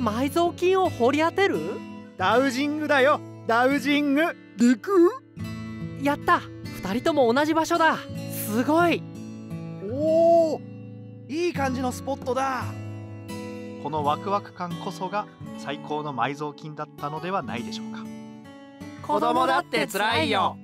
埋蔵金を掘り当てる？ダウジングだよ。ダウジング。でく？やった。2人とも同じ場所だ。すごい。おおいい感じのスポットだ。このワクワク感こそが最高の埋蔵金だったのではないでしょうか。子供だって辛いよ。